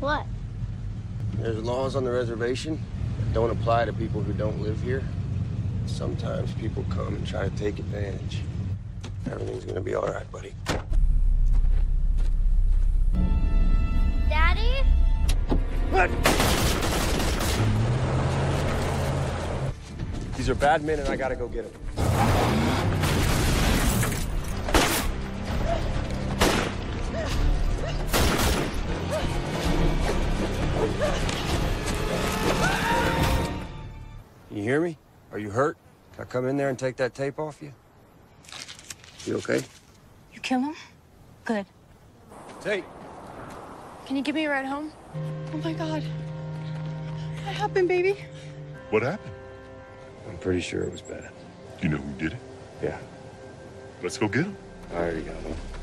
What? There's laws on the reservation that don't apply to people who don't live here. Sometimes people come and try to take advantage. Everything's gonna be all right, buddy. Daddy? What? These are bad men, and I gotta go get them. You hear me? Are you hurt? Can I come in there and take that tape off you? You okay? You kill him? Good. Tape. Can you give me a ride home? Oh my god. What happened, baby? What happened? I'm pretty sure it was bad. You know who did it? Yeah, Let's go get him. I already got one.